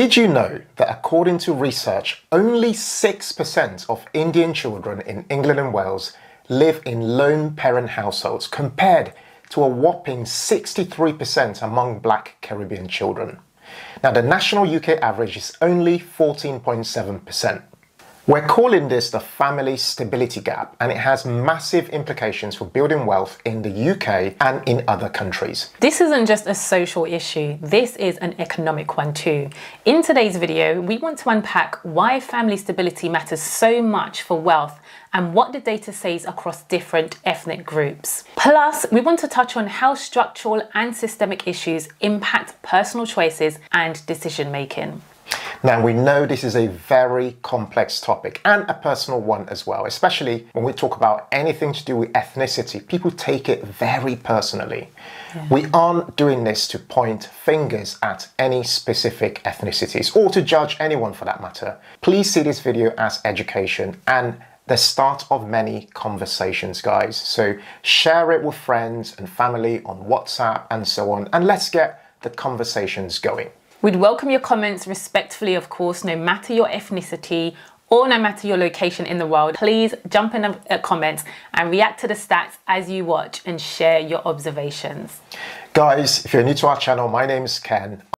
Did you know that according to research, only 6% of Indian children in England and Wales live in lone parent households compared to a whopping 63% among black Caribbean children? Now, the national UK average is only 14.7%. We're calling this the family stability gap, and it has massive implications for building wealth in the UK and in other countries. This isn't just a social issue, this is an economic one too. In today's video, we want to unpack why family stability matters so much for wealth and what the data says across different ethnic groups. Plus, we want to touch on how structural and systemic issues impact personal choices and decision making. Now, we know this is a very complex topic and a personal one as well, especially when we talk about anything to do with ethnicity. People take it very personally. Yeah. We aren't doing this to point fingers at any specific ethnicities or to judge anyone for that matter. Please see this video as education and the start of many conversations, guys. So share it with friends and family on WhatsApp and so on, and let's get the conversations going. We'd welcome your comments respectfully, of course, no matter your ethnicity or no matter your location in the world. Please jump in the uh, comments and react to the stats as you watch and share your observations. Guys, if you're new to our channel, my name is Ken.